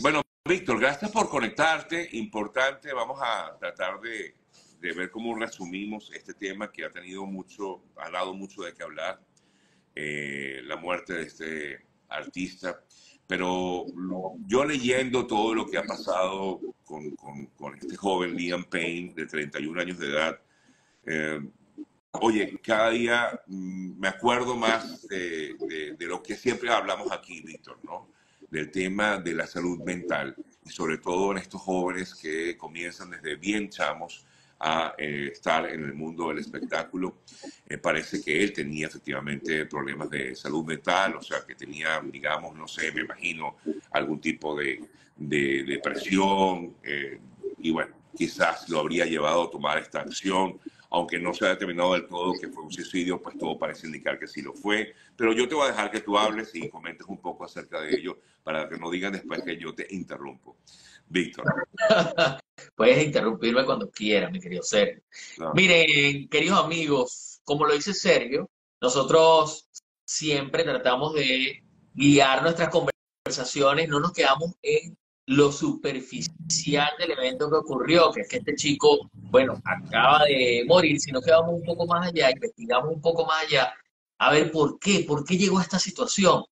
Bueno, Víctor, gracias por conectarte. Importante, vamos a tratar de, de, ver cómo resumimos este tema que ha tenido mucho, ha dado mucho de qué hablar, eh, la muerte de este artista. Pero yo leyendo todo lo que ha pasado con, con, con este joven Liam Payne, de 31 años de edad, eh, oye, cada día mm, me acuerdo más de, de, de, lo que siempre hablamos aquí, Víctor, ¿no? Del tema de la salud mental y sobre todo en estos jóvenes que comienzan desde bien chamos a eh, estar en el mundo del espectáculo. Eh, parece que él tenía efectivamente problemas de salud mental, o sea, que tenía, digamos, no sé, me imagino, algún tipo de, de depresión, eh, y bueno, quizás lo habría llevado a tomar esta acción aunque no se ha determinado del todo que fue un suicidio, pues todo parece indicar que sí lo fue. Pero yo te voy a dejar que tú hables y comentes un poco acerca de ello para que no digan después que yo te interrumpo. Víctor. Puedes interrumpirme cuando quieras, mi querido Sergio. Miren, queridos amigos, como lo dice Sergio, nosotros siempre tratamos de guiar nuestras conversaciones, no nos quedamos en lo superficial del evento que ocurrió, que es que este chico, bueno, acaba de morir, si nos quedamos un poco más allá, investigamos un poco más allá, a ver por qué, por qué llegó a esta situación.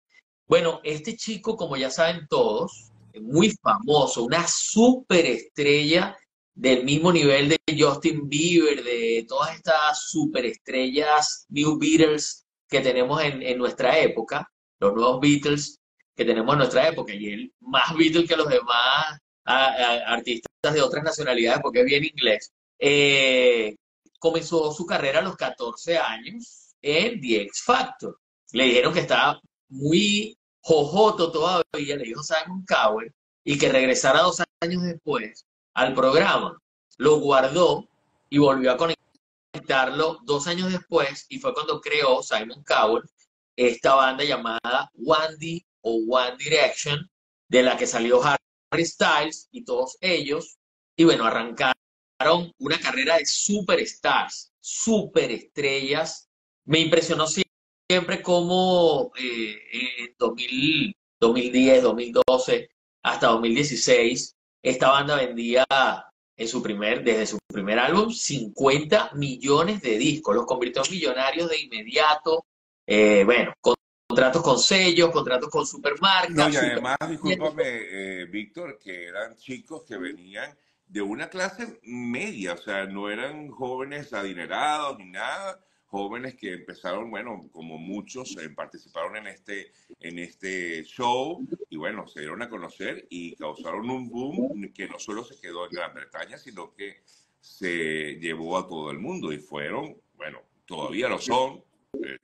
Bueno, este chico, como ya saben todos, muy famoso, una superestrella del mismo nivel de Justin Bieber, de todas estas superestrellas New Beatles que tenemos en, en nuestra época, los nuevos Beatles, que tenemos en nuestra época, y él más Beatle que los demás a, a, artistas de otras nacionalidades, porque es bien inglés, eh, comenzó su carrera a los 14 años en The X Factor. Le dijeron que estaba muy jojoto todavía, le dijo Simon Cowell, y que regresara dos años después al programa. Lo guardó y volvió a conectarlo dos años después, y fue cuando creó Simon Cowell esta banda llamada Wandy o One Direction, de la que salió Harry Styles y todos ellos, y bueno, arrancaron una carrera de superstars, superestrellas. Me impresionó siempre cómo eh, en 2000, 2010, 2012 hasta 2016, esta banda vendía en su primer, desde su primer álbum 50 millones de discos, los convirtió en millonarios de inmediato. Eh, bueno, con contratos con sellos, contratos con supermarcas. No, y además, super... discúlpame, eh, Víctor, que eran chicos que venían de una clase media, o sea, no eran jóvenes adinerados ni nada, jóvenes que empezaron, bueno, como muchos eh, participaron en este, en este show y bueno, se dieron a conocer y causaron un boom que no solo se quedó en Gran Bretaña, sino que se llevó a todo el mundo y fueron, bueno, todavía lo son, eh,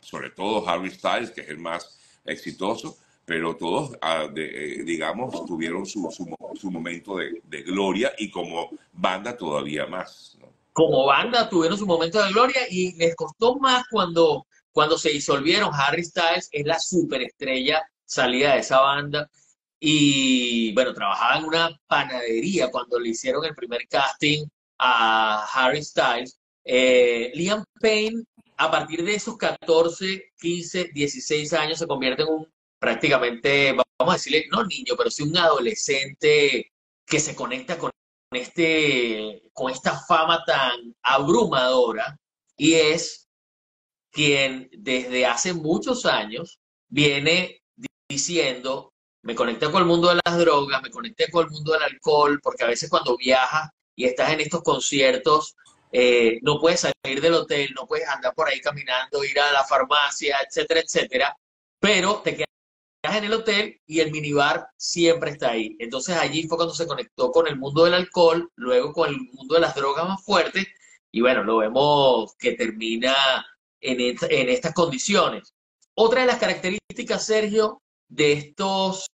sobre todo Harry Styles, que es el más exitoso, pero todos, ah, eh, digamos, tuvieron su, su, momento de, de, gloria y como banda todavía más. ¿no? Como banda tuvieron su momento de gloria y les costó más cuando, cuando se disolvieron. Harry Styles es la superestrella salida de esa banda y bueno, trabajaba en una panadería cuando le hicieron el primer casting a Harry Styles. Eh, Liam Payne a partir de esos 14, 15, 16 años se convierte en un prácticamente, vamos a decirle, no niño, pero sí un adolescente que se conecta con, este, con esta fama tan abrumadora y es quien desde hace muchos años viene diciendo, me conecté con el mundo de las drogas, me conecté con el mundo del alcohol, porque a veces cuando viajas y estás en estos conciertos, eh, no puedes salir del hotel, no puedes andar por ahí caminando, ir a la farmacia, etcétera, etcétera, pero te quedas en el hotel y el minibar siempre está ahí. Entonces allí fue cuando se conectó con el mundo del alcohol, luego con el mundo de las drogas más fuertes, y bueno, lo vemos que termina en, en estas condiciones. Otra de las características, Sergio, de estos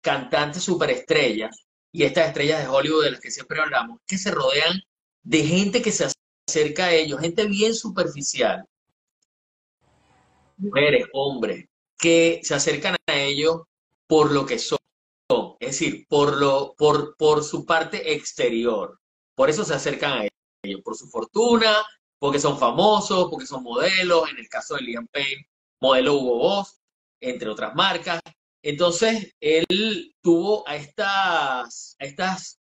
cantantes superestrellas y estas estrellas de Hollywood de las que siempre hablamos, que se rodean de gente que se acerca a ellos, gente bien superficial, mujeres, hombres, que se acercan a ellos por lo que son, es decir, por, lo, por, por su parte exterior. Por eso se acercan a ellos, por su fortuna, porque son famosos, porque son modelos, en el caso de Liam Payne, modelo Hugo Boss, entre otras marcas. entonces él tuvo a estas, a estas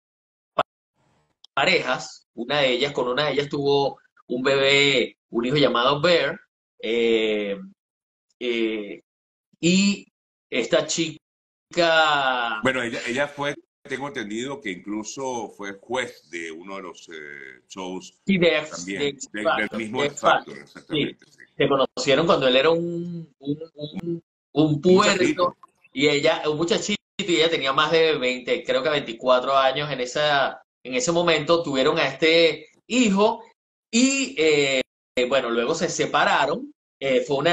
parejas, una de ellas, con una de ellas tuvo un bebé, un hijo llamado Bear, eh, eh, y esta chica... Bueno, ella, ella fue, tengo entendido que incluso fue juez de uno de los eh, shows sí, de, también, del mismo Factor, exactamente. Sí. Se conocieron cuando él era un, un, un, un puerto y ella, un muchachito, y ella tenía más de 20, creo que 24 años en, esa, en ese momento, tuvieron a este hijo y eh, bueno, luego se separaron. Eh, fue una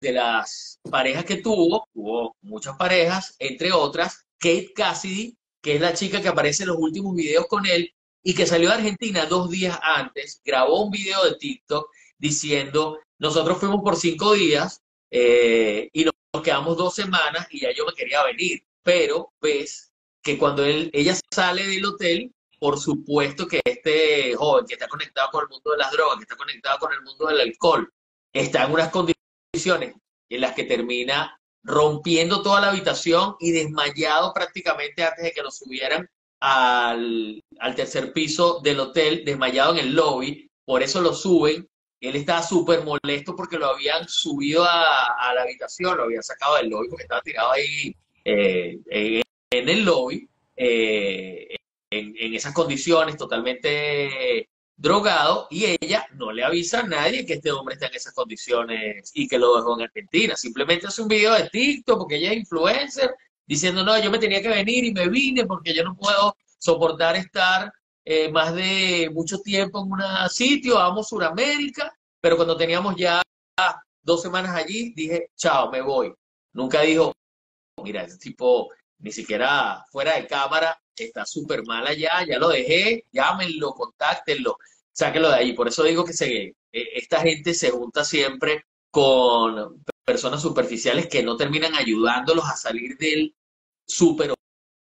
de las, parejas que tuvo, tuvo muchas parejas, entre otras, Kate Cassidy, que es la chica que aparece en los últimos videos con él y que salió de Argentina dos días antes, grabó un video de TikTok diciendo, nosotros fuimos por cinco días eh, y nos quedamos dos semanas y ya yo me quería venir, pero ves que cuando él, ella sale del hotel, por supuesto que este joven que está conectado con el mundo de las drogas, que está conectado con el mundo del alcohol, está en unas condiciones en las que termina rompiendo toda la habitación y desmayado prácticamente antes de que lo subieran al, tercer piso del hotel, desmayado en el lobby, por eso lo suben. Él estaba súper molesto porque lo habían subido a, a, la habitación, lo habían sacado del lobby porque estaba tirado ahí eh, en el lobby. Eh, en, esas condiciones, totalmente drogado, y ella no le avisa a nadie que este hombre está en esas condiciones y que lo dejó en Argentina. Simplemente hace un video de TikTok porque ella es influencer, diciendo, no, yo me tenía que venir y me vine porque yo no puedo soportar estar eh, más de mucho tiempo en un sitio, vamos Suramérica, pero cuando teníamos ya dos semanas allí, dije, chao, me voy. Nunca dijo, mira, ese tipo ni siquiera fuera de cámara está súper mal allá, ya lo dejé, llámenlo, contáctenlo, sáquenlo de ahí. Por eso digo que se, e, esta gente se junta siempre con personas superficiales que no terminan ayudándolos a salir del súper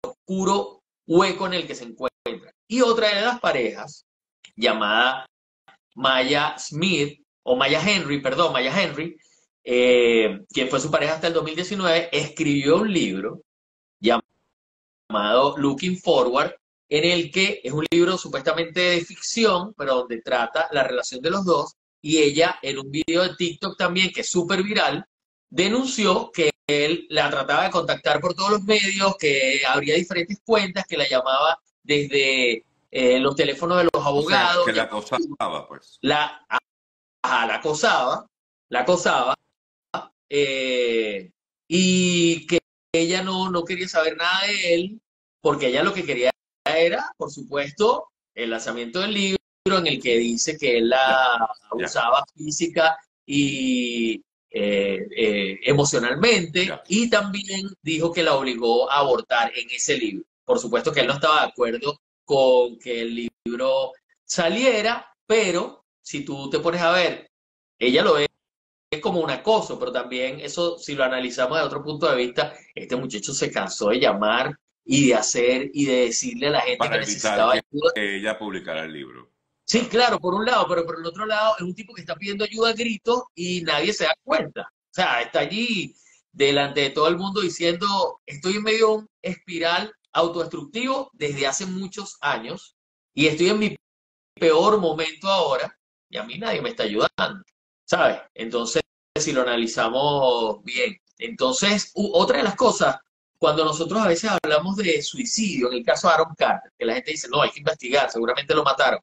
oscuro hueco en el que se encuentran. Y otra de las parejas, llamada Maya Smith, o Maya Henry, perdón, Maya Henry, eh, quien fue su pareja hasta el 2019, escribió un libro llamado Looking Forward, en el que es un libro supuestamente de ficción, pero donde trata la relación de los dos, y ella en un video de TikTok también, que es súper viral, denunció que él la trataba de contactar por todos los medios, que habría diferentes cuentas, que la llamaba desde eh, los teléfonos de los abogados. que la acosaba, pues. La, la acosaba, la acosaba, eh, y que ella no, no quería saber nada de él, porque ella lo que quería era, por supuesto, el lanzamiento del libro en el que dice que él la abusaba física y eh, eh, emocionalmente, y también dijo que la obligó a abortar en ese libro. Por supuesto que él no estaba de acuerdo con que el libro saliera, pero si tú te pones a ver, ella lo es como un acoso, pero también eso, si lo analizamos de otro punto de vista, este muchacho se cansó de llamar y de hacer y de decirle a la gente que necesitaba ayuda. Que ella publicara el libro. Sí, claro, por un lado, pero por el otro lado es un tipo que está pidiendo ayuda a gritos y nadie se da cuenta. O sea, está allí delante de todo el mundo diciendo, estoy en medio de un espiral autodestructivo desde hace muchos años y estoy en mi peor momento ahora y a mí nadie me está ayudando. ¿sabes? Entonces, si lo analizamos bien. Entonces, otra de las cosas, cuando nosotros a veces hablamos de suicidio, en el caso de Aaron Carter, que la gente dice, no, hay que investigar, seguramente lo mataron.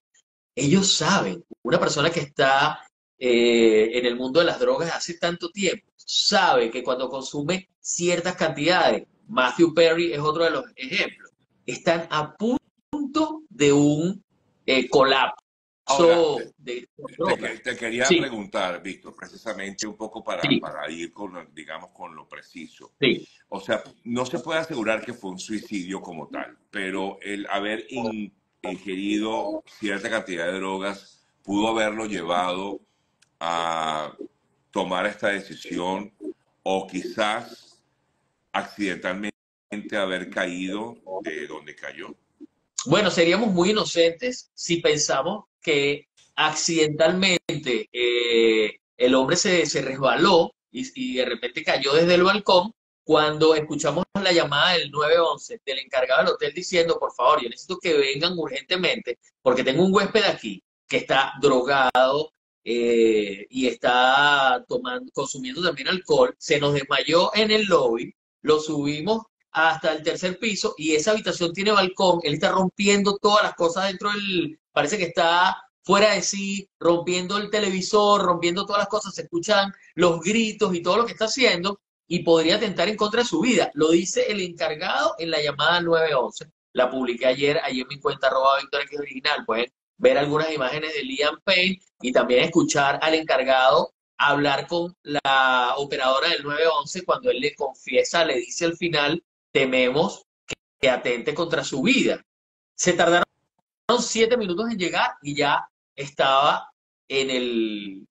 Ellos saben, una persona que está eh, en el mundo de las drogas hace tanto tiempo, sabe que cuando consume ciertas cantidades, Matthew Perry es otro de los ejemplos, están a punto de un eh, colapso te, quería preguntar, Víctor, precisamente un poco para, para, ir con, digamos, con lo preciso. O sea, no se puede asegurar que fue un suicidio como tal, pero el haber ingerido cierta cantidad de drogas pudo haberlo llevado a tomar esta decisión o quizás accidentalmente haber caído de donde cayó. Bueno, seríamos muy inocentes si pensamos que accidentalmente eh, el hombre se, resbaló y, de repente cayó desde el balcón, cuando escuchamos la llamada del 911 del encargado del hotel diciendo, por favor, yo necesito que vengan urgentemente porque tengo un huésped aquí que está drogado eh, y está tomando, consumiendo también alcohol, se nos desmayó en el lobby, lo subimos hasta el tercer piso y esa habitación tiene balcón, él está rompiendo todas las cosas dentro del, parece que está fuera de sí, rompiendo el televisor, rompiendo todas las cosas, se escuchan los gritos y todo lo que está haciendo y podría atentar en contra de su vida. Lo dice el encargado en la llamada 911. La publiqué ayer, ahí en mi cuenta arroba Victoria que es original. Pueden ver algunas imágenes de Liam Payne y también escuchar al encargado hablar con la operadora del 911 cuando él le confiesa, le dice al final, tememos que atente contra su vida. Se tardaron siete minutos en llegar y ya estaba en el,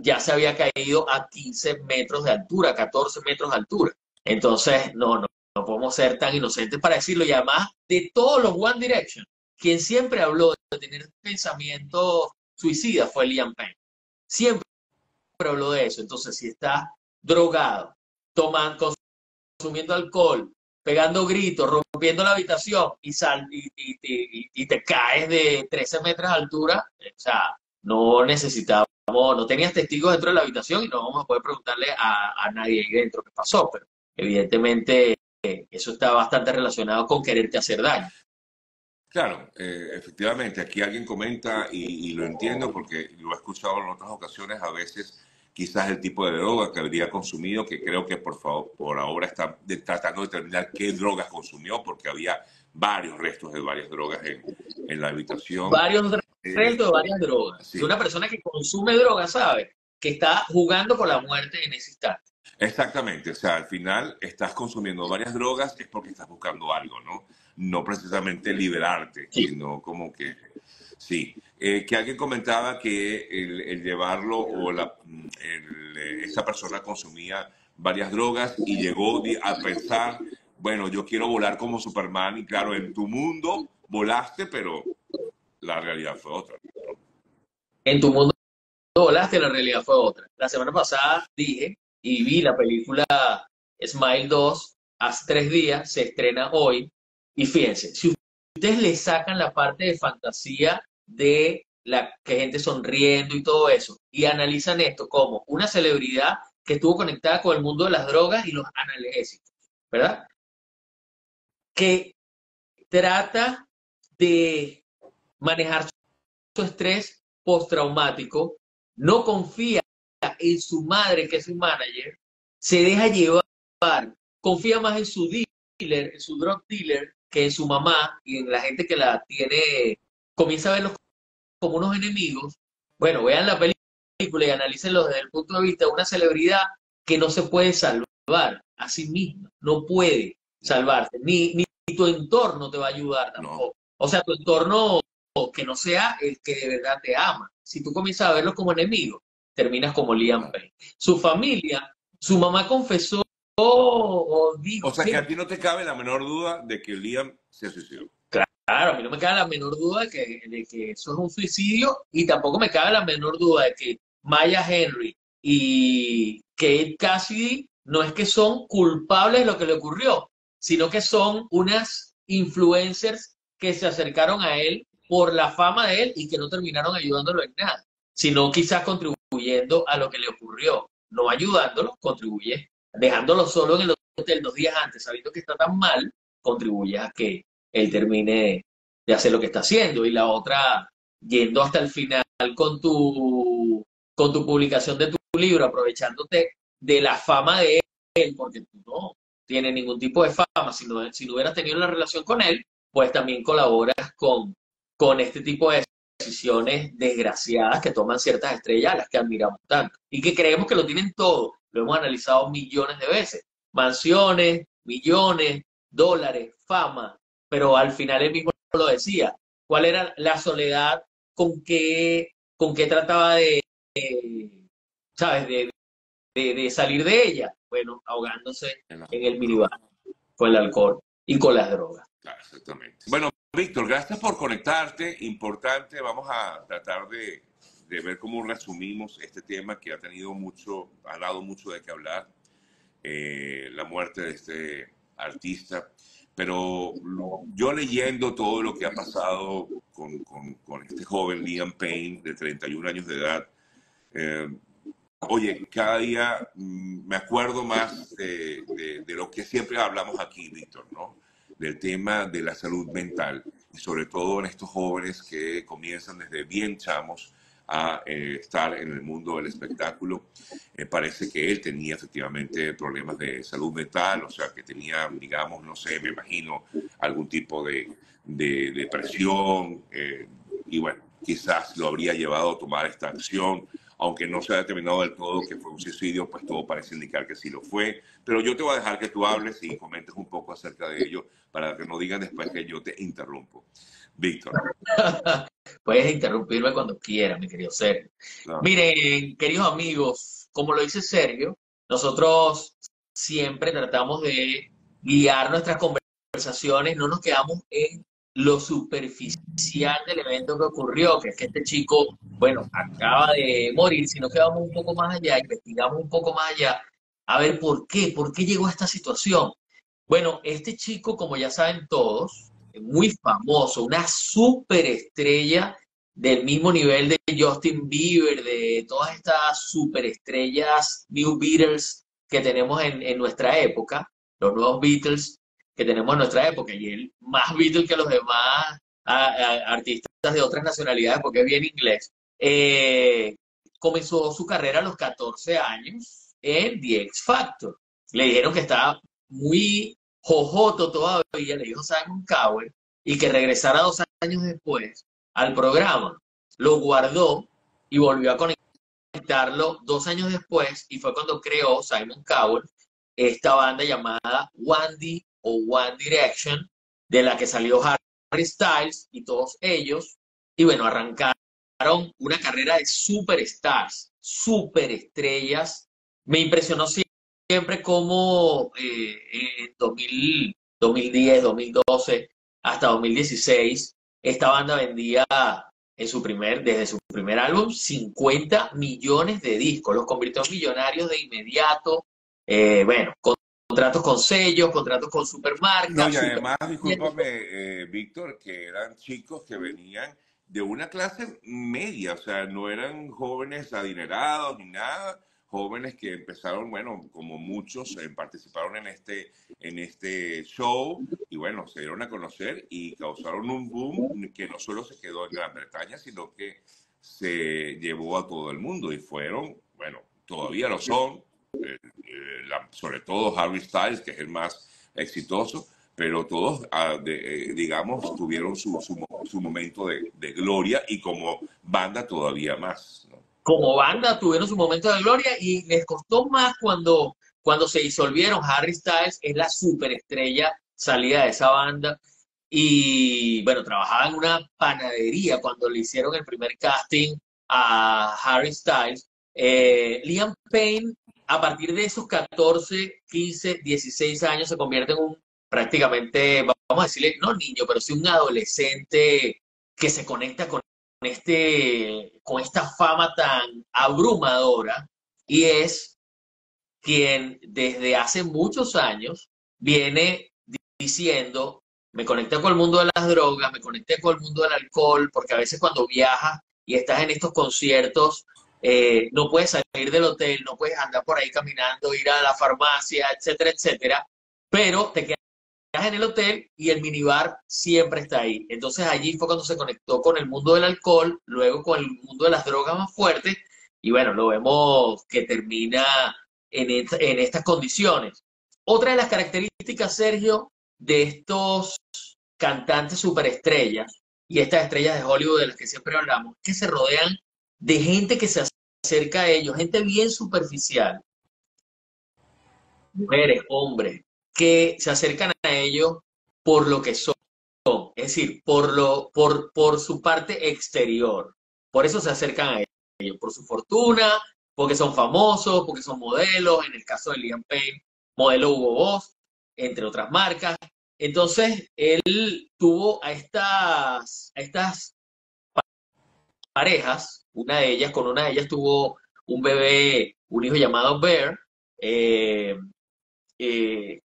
ya se había caído a 15 metros de altura, 14 metros de altura. Entonces, no, no, no podemos ser tan inocentes para decirlo. Y además, de todos los One Direction, quien siempre habló de tener pensamiento suicida fue Liam Payne. Siempre habló de eso. Entonces, si está drogado, tomando, consumiendo alcohol, pegando gritos, rompiendo la habitación y, sal, y, y, y, te caes de 13 metros de altura, o sea, no necesitamos, no tenías testigos dentro de la habitación y no vamos a poder preguntarle a, nadie ahí dentro qué pasó, pero evidentemente eh, eso está bastante relacionado con quererte hacer daño. Claro, eh, efectivamente, aquí alguien comenta y, lo entiendo porque lo he escuchado en otras ocasiones, a veces quizás el tipo de droga que habría consumido, que creo que por favor, por ahora está tratando de determinar qué drogas consumió, porque había varios restos de varias drogas en, en la habitación. Varios restos de varias drogas. Una persona que consume drogas sabe que está jugando por la muerte en ese instante. Exactamente, o sea, al final estás consumiendo varias drogas es porque estás buscando algo, ¿no? No precisamente liberarte, sino como que, sí. Eh, que alguien comentaba que el, llevarlo o la, el, esa persona consumía varias drogas y llegó a pensar bueno, yo quiero volar como Superman y claro, en tu mundo volaste, pero la realidad fue otra. En tu mundo volaste, la realidad fue otra. La semana pasada dije y vi la película Smile 2 hace tres días, se estrena hoy. Y fíjense, si ustedes le sacan la parte de fantasía de la que gente sonriendo y todo eso, y analizan esto como una celebridad que estuvo conectada con el mundo de las drogas y los analgésicos, ¿verdad? que trata de manejar su estrés postraumático, no confía en su madre, que es su manager, se deja llevar, confía más en su dealer, en su drug dealer, que en su mamá y en la gente que la tiene, comienza a verlos como unos enemigos. Bueno, vean la película y analícenlo desde el punto de vista de una celebridad que no se puede salvar a sí misma, no puede salvarte, ni, ni tu entorno te va a ayudar tampoco. O sea, tu entorno que no sea el que de verdad te ama. Si tú comienzas a verlo como enemigo, terminas como Liam Payne. Su familia, su mamá confesó o dijo... O sea, que a ti no te cabe la menor duda de que Liam se suicidó. Claro, a mí no me cabe la menor duda de que, de que eso es un suicidio y tampoco me cabe la menor duda de que Maya Henry y Kate Cassidy no es que son culpables de lo que le ocurrió, sino que son unas influencers que se acercaron a él por la fama de él y que no terminaron ayudándolo en nada, sino quizás contribuyendo a lo que le ocurrió, no ayudándolo, contribuye, dejándolo solo en el hotel dos días antes, sabiendo que está tan mal, contribuye a que él termine de hacer lo que está haciendo. Y la otra, yendo hasta el final con tu, con tu publicación de tu libro, aprovechándote de la fama de él, porque tú no, tiene ningún tipo de fama, si no, si no hubieras tenido la relación con él, pues también colaboras con, con este tipo de decisiones desgraciadas que toman ciertas estrellas las que admiramos tanto y que creemos que lo tienen todo. Lo hemos analizado millones de veces. Mansiones, millones, dólares, fama, pero al final él mismo lo decía. ¿Cuál era la soledad con que, con qué trataba de, ¿sabes? De, de, salir de ella? Bueno, ahogándose en, el minibar con el alcohol y con las drogas. Claro, exactamente. Bueno, Víctor, gracias por conectarte. Importante, vamos a tratar de, ver cómo resumimos este tema que ha tenido mucho, ha dado mucho de qué hablar. eh, la muerte de este artista, pero yo leyendo todo lo que ha pasado con, con, este joven Liam Payne de 31 años de edad, eh, oye, cada día mm, me acuerdo más de, de, lo que siempre hablamos aquí, Víctor, ¿no? Del tema de la salud mental y sobre todo en estos jóvenes que comienzan desde bien chamos a eh, estar en el mundo del espectáculo. me parece que él tenía efectivamente problemas de salud mental, o sea, que tenía, digamos, no sé, me imagino, algún tipo de, de depresión, eh, y bueno, quizás lo habría llevado a tomar esta acción, aunque no se ha determinado del todo que fue un suicidio, pues todo parece indicar que sí lo fue. Pero yo te voy a dejar que tú hables y comentes un poco acerca de ello para que no digan después que yo te interrumpo. Víctor. Puedes interrumpirme cuando quieras, mi querido Sergio. Miren, queridos amigos, como lo dice Sergio, nosotros siempre tratamos de guiar nuestras conversaciones, no nos quedamos en lo superficial del evento que ocurrió, que es que este chico, bueno, acaba de morir, sino que vamos un poco más allá, investigamos un poco más allá, a ver por qué, por qué llegó a esta situación. Bueno, este chico, como ya saben todos, muy famoso, una superestrella del mismo nivel de Justin Bieber, de todas estas superestrellas New Beatles que tenemos en, nuestra época, los nuevos Beatles que tenemos en nuestra época, y él más Beatles que los demás artistas de otras nacionalidades, porque es bien inglés, eh, comenzó su carrera a los 14 años en The X Factor. Le dijeron que estaba muy Jojoto todavía le dijo Simon Cowell y que regresara dos años después al programa. Lo guardó y volvió a conectarlo dos años después y fue cuando creó Simon Cowell esta banda llamada One o One Direction, de la que salió Harry Styles y todos ellos. Y bueno, arrancaron una carrera de superstars, superestrellas. Me impresionó siempre como eh, en 2010, 2012 hasta 2016, esta banda vendía en su primer, desde su primer álbum 50 millones de discos, los convirtió en millonarios de inmediato, eh, bueno, contratos con sellos, contratos con supermarcas. No, y además, discúlpame, eh, Víctor, que eran chicos que venían de una clase media, o sea, no eran jóvenes adinerados ni nada, jóvenes que empezaron, bueno, como muchos eh, participaron en este, en este show y bueno, se dieron a conocer y causaron un boom que no solo se quedó en Gran Bretaña, sino que se llevó a todo el mundo y fueron, bueno, todavía lo son, eh, eh, sobre todo Harry Styles, que es el más exitoso, pero todos, ah, digamos, tuvieron su, su, momento de, de, gloria y como banda todavía más. Como banda tuvieron su momento de gloria y les costó más cuando, cuando se disolvieron. Harry Styles es la superestrella salida de esa banda y bueno, trabajaba en una panadería cuando le hicieron el primer casting a Harry Styles. Eh, Liam Payne, a partir de esos 14, 15, 16 años, se convierte en un prácticamente, vamos a decirle, no niño, pero sí un adolescente que se conecta con este, con esta fama tan abrumadora y es quien desde hace muchos años viene diciendo, me conecté con el mundo de las drogas, me conecté con el mundo del alcohol, porque a veces cuando viajas y estás en estos conciertos, eh, no puedes salir del hotel, no puedes andar por ahí caminando, ir a la farmacia, etcétera, etcétera, pero te quedas en el hotel y el minibar siempre está ahí. Entonces allí fue cuando se conectó con el mundo del alcohol, luego con el mundo de las drogas más fuertes, y bueno, lo vemos que termina en, en estas condiciones. Otra de las características, Sergio, de estos cantantes superestrellas y estas estrellas de Hollywood de las que siempre hablamos, que se rodean de gente que se acerca a ellos, gente bien superficial. Mujeres, hombres, que se acercan a ellos por lo que son, es decir, por, lo, por, por su parte exterior. Por eso se acercan a ellos, por su fortuna, porque son famosos, porque son modelos, en el caso de Liam Payne, modelo Hugo Boss, entre otras marcas. Entonces, él tuvo a estas, a estas parejas, una de ellas, con una de ellas tuvo un bebé, un hijo llamado Bear, eh, Eh,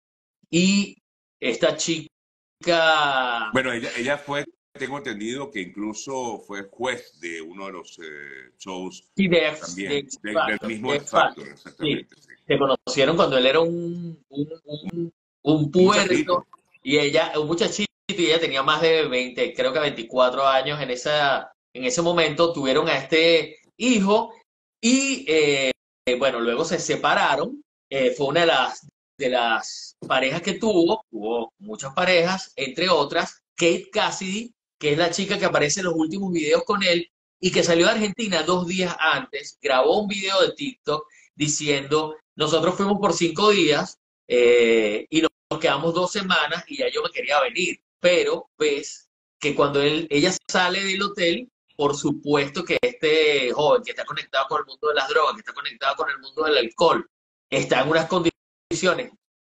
y esta chica... Bueno, ella, ella fue, tengo entendido que incluso fue juez de uno de los eh, shows sí, de, también, del mismo X Factor, exactamente. Sí. Se conocieron cuando él era un, un, un, un puerto y ella, un muchachito, y ella tenía más de 20, creo que 24 años en, esa, en ese momento, tuvieron a este hijo y eh, bueno, luego se separaron. Eh, fue una de las, de las parejas que tuvo, tuvo muchas parejas, entre otras, Kate Cassidy, que es la chica que aparece en los últimos videos con él y que salió de Argentina dos días antes, grabó un video de TikTok diciendo, nosotros fuimos por cinco días eh, y nos quedamos dos semanas y ya yo me quería venir, pero ves que cuando él, ella sale del hotel, por supuesto que este joven que está conectado con el mundo de las drogas, que está conectado con el mundo del alcohol, está en unas condiciones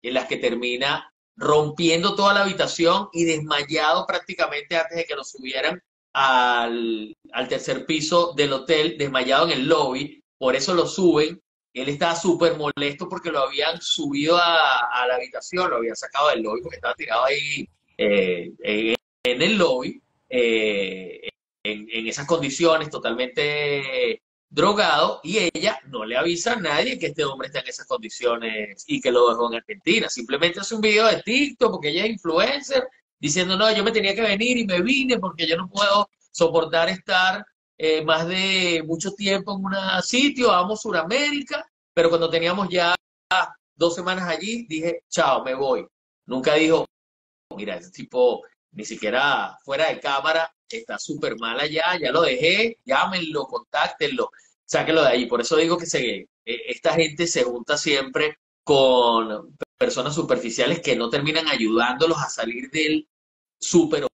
en las que termina rompiendo toda la habitación y desmayado prácticamente antes de que lo subieran al, al tercer piso del hotel, desmayado en el lobby, por eso lo suben. Él estaba súper molesto porque lo habían subido a, la habitación, lo habían sacado del lobby porque estaba tirado ahí eh, en el lobby. Eh, en esas condiciones, totalmente drogado, y ella no le avisa a nadie que este hombre está en esas condiciones y que lo dejó en Argentina. Simplemente hace un video de TikTok porque ella es influencer, diciendo, no, yo me tenía que venir y me vine porque yo no puedo soportar estar eh, más de mucho tiempo en un sitio, vamos Suramérica, pero cuando teníamos ya dos semanas allí, dije, chao, me voy. Nunca dijo, mira, ese tipo ni siquiera fuera de cámara está súper mal allá, ya lo dejé, llámenlo, contáctenlo, sáquenlo de ahí. Por eso digo que eh, esta gente se junta siempre con personas superficiales que no terminan ayudándolos a salir del súper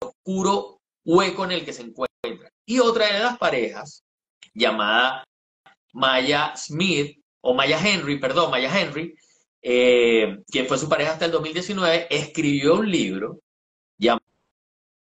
oscuro hueco en el que se encuentran. Y otra de las parejas, llamada Maya Smith, o Maya Henry, perdón, Maya Henry, eh, quien fue su pareja hasta el 2019, escribió un libro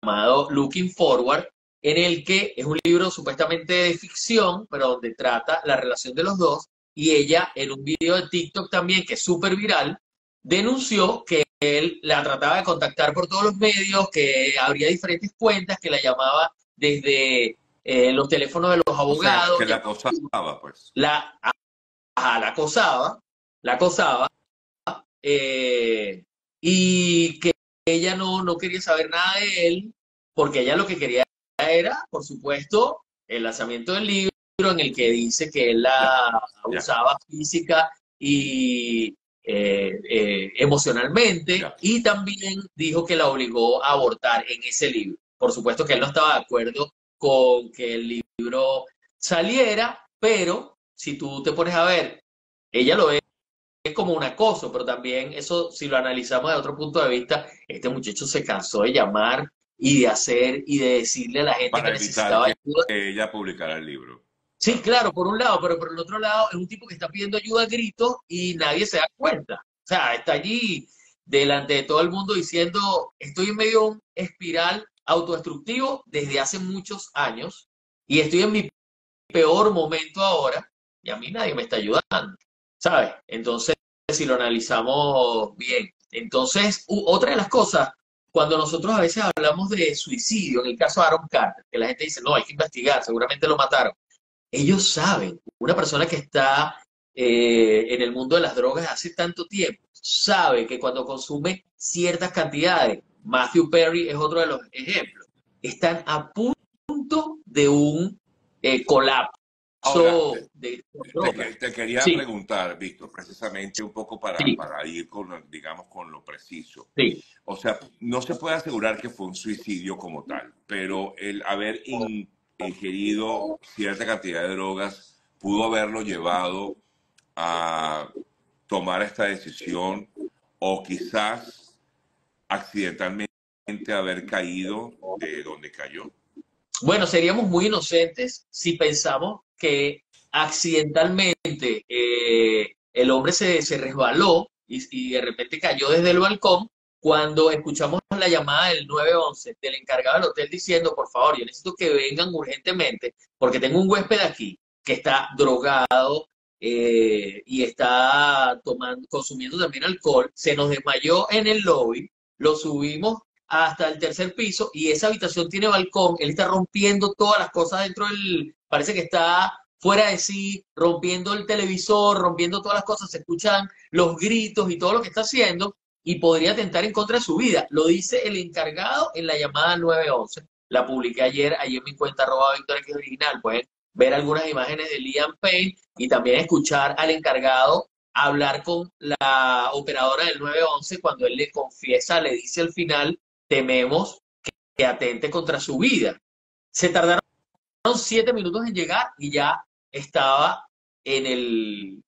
llamado Looking Forward, en el que es un libro supuestamente de ficción, pero donde trata la relación de los dos, y ella en un video de TikTok también, que es súper viral, denunció que él la trataba de contactar por todos los medios, que habría diferentes cuentas, que la llamaba desde eh, los teléfonos de los abogados. que la acosaba, pues. La, la acosaba, la acosaba, eh, y que ella no, no quería saber nada de él, porque ella lo que quería era, por supuesto, el lanzamiento del libro en el que dice que él la abusaba física y eh, eh, emocionalmente, y también dijo que la obligó a abortar en ese libro. Por supuesto que él no estaba de acuerdo con que el libro saliera, pero si tú te pones a ver, ella lo ve es como un acoso, pero también eso, si lo analizamos de otro punto de vista, este muchacho se cansó de llamar y de hacer y de decirle a la gente que necesitaba ayuda. Ella publicara el libro. Sí, claro, por un lado, pero por el otro lado es un tipo que está pidiendo ayuda a gritos y nadie se da cuenta. O sea, está allí delante de todo el mundo diciendo, estoy en medio de un espiral autodestructivo desde hace muchos años y estoy en mi peor momento ahora y a mí nadie me está ayudando. ¿Sabes? Entonces, si lo analizamos bien. Entonces, otra de las cosas, cuando nosotros a veces hablamos de suicidio, en el caso de Aaron Carter, que la gente dice, no, hay que investigar, seguramente lo mataron. Ellos saben, una persona que está eh, en el mundo de las drogas hace tanto tiempo, sabe que cuando consume ciertas cantidades, Matthew Perry es otro de los ejemplos, están a punto de un eh, colapso te, quería preguntar, Víctor, precisamente un poco para, para, ir con, digamos, con lo preciso. O sea, no se puede asegurar que fue un suicidio como tal, pero el haber ingerido cierta cantidad de drogas pudo haberlo llevado a tomar esta decisión o quizás accidentalmente haber caído de donde cayó. Bueno, seríamos muy inocentes si pensamos que accidentalmente eh, el hombre se, resbaló y, de repente cayó desde el balcón cuando escuchamos la llamada del 911 del encargado del hotel diciendo, por favor, yo necesito que vengan urgentemente porque tengo un huésped aquí que está drogado, eh, y está tomando, consumiendo también alcohol, se nos desmayó en el lobby, lo subimos hasta el tercer piso y esa habitación tiene balcón, él está rompiendo todas las cosas dentro del, parece que está fuera de sí, rompiendo el televisor, rompiendo todas las cosas, se escuchan los gritos y todo lo que está haciendo y podría atentar en contra de su vida. Lo dice el encargado en la llamada 911. La publiqué ayer, ahí en mi cuenta arroba Victoria que es original. Pueden ver algunas imágenes de Liam Payne y también escuchar al encargado hablar con la operadora del 911 cuando él le confiesa, le dice al final, tememos que atente contra su vida. Se tardaron siete minutos en llegar y ya estaba en el,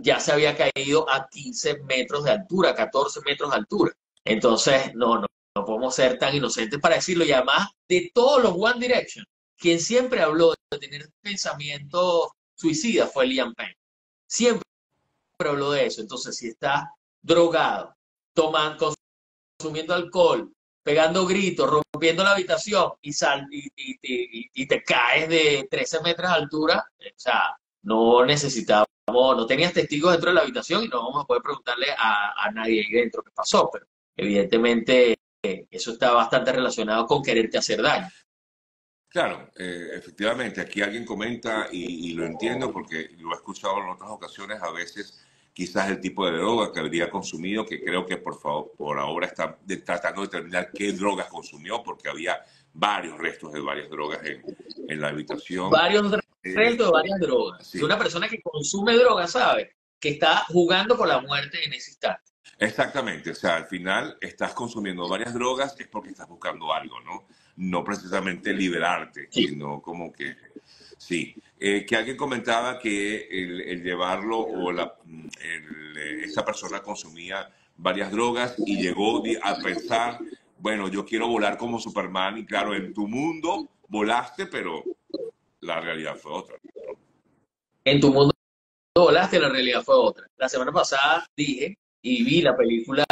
ya se había caído a 15 metros de altura, 14 metros de altura. Entonces, no, no, no podemos ser tan inocentes para decirlo. Y además, de todos los One Direction, quien siempre habló de tener pensamiento suicida fue Liam Payne. Siempre habló de eso. Entonces, si está drogado, tomando, consumiendo alcohol, pegando gritos, rompiendo la habitación y, sal, y, y, te caes de 13 metros de altura, o sea, no necesitábamos, no tenías testigos dentro de la habitación y no vamos a poder preguntarle a, nadie ahí dentro qué pasó, pero evidentemente eh, eso está bastante relacionado con quererte hacer daño. Claro, eh, efectivamente, aquí alguien comenta y, lo entiendo porque lo he escuchado en otras ocasiones, a veces quizás el tipo de droga que habría consumido, que creo que por favor, por ahora está tratando de determinar qué drogas consumió, porque había varios restos de varias drogas en, la habitación. Varios eh, restos de varias drogas. Una persona que consume drogas sabe que está jugando por la muerte en ese instante. Exactamente, o sea, al final estás consumiendo varias drogas es porque estás buscando algo, ¿no? No precisamente liberarte, sino como que Sí, eh, que alguien comentaba que el, llevarlo o la, esa persona consumía varias drogas y llegó a pensar, bueno, yo quiero volar como Superman y claro, en tu mundo volaste, pero la realidad fue otra. En tu mundo volaste, la realidad fue otra. La semana pasada dije y vi la película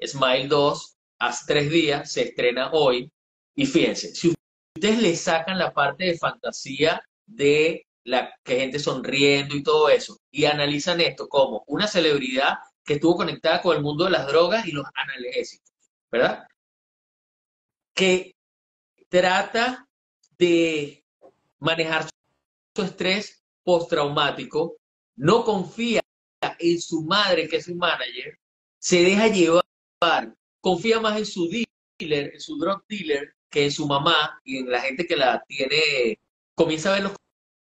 Smile 2 hace tres días, se estrena hoy y fíjense, si ustedes le sacan la parte de fantasía de la que gente sonriendo y todo eso, y analizan esto como una celebridad que estuvo conectada con el mundo de las drogas y los analgésicos, ¿verdad? Que trata de manejar su estrés postraumático, no confía en su madre, que es su manager, se deja llevar, confía más en su dealer, en su drug dealer, que en su mamá y en la gente que la tiene comienza a verlos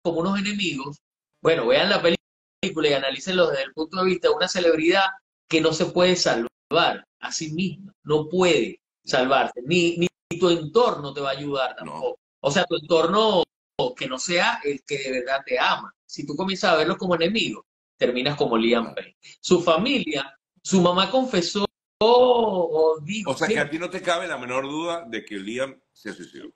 como unos enemigos, bueno, vean la película y analícenlo desde el punto de vista de una celebridad que no se puede salvar a sí misma, no puede salvarse, ni, ni tu entorno te va a ayudar tampoco. O sea, tu entorno que no sea el que de verdad te ama. Si tú comienzas a verlos como enemigos, terminas como Liam Payne. Su familia, su mamá confesó o dijo... O sea, que a ti no te cabe la menor duda de que Liam se suicidó.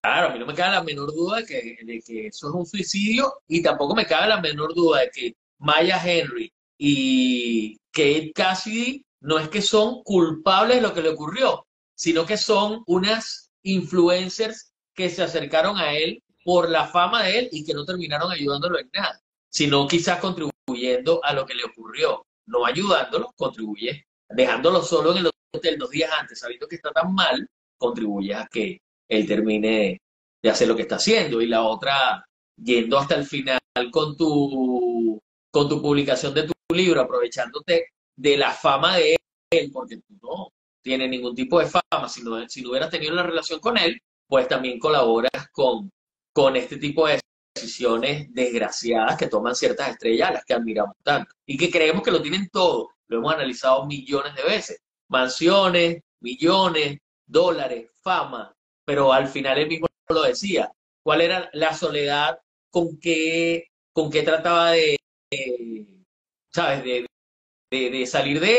Claro, a mí no me cabe la menor duda de que, de que eso es un suicidio y tampoco me cabe la menor duda de que Maya Henry y Kate Cassidy no es que son culpables de lo que le ocurrió, sino que son unas influencers que se acercaron a él por la fama de él y que no terminaron ayudándolo en nada, sino quizás contribuyendo a lo que le ocurrió, no ayudándolo, contribuye, dejándolo solo en el hotel dos días antes, sabiendo que está tan mal, contribuye a que él termine de hacer lo que está haciendo. Y la otra, yendo hasta el final con tu, con tu publicación de tu libro, aprovechándote de la fama de él, porque tú no tienes ningún tipo de fama, si no, si no hubieras tenido la relación con él, pues también colaboras con, con este tipo de decisiones desgraciadas que toman ciertas estrellas las que admiramos tanto y que creemos que lo tienen todo. Lo hemos analizado millones de veces. Mansiones, millones, dólares, fama, pero al final él mismo lo decía. ¿Cuál era la soledad con que, con que trataba de, ¿sabes? De, de, salir de